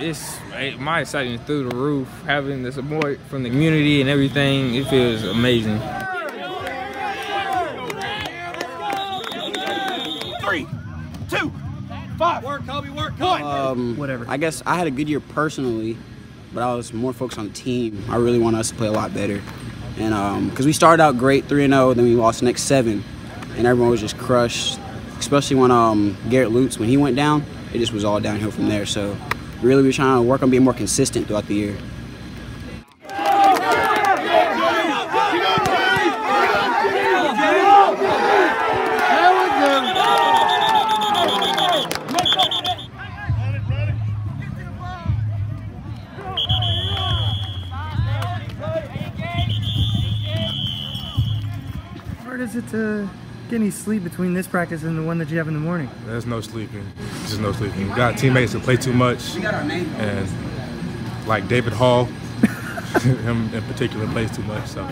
it's my excitement through the roof. Having the support from the community and everything, it feels amazing. Three, two, five. Work, Kobe, work, Kobe. Um, Whatever. I guess I had a good year personally, but I was more focused on the team. I really want us to play a lot better, and because we started out great, three and zero, then we lost the next seven, and everyone was just crushed. Especially when um, Garrett Lutz, when he went down, it just was all downhill from there. So really, we're trying to work on being more consistent throughout the year. Is it to get any sleep between this practice and the one that you have in the morning? There's no sleeping. Just no sleeping. We got teammates that play too much, and like David Hall, him in particular plays too much. So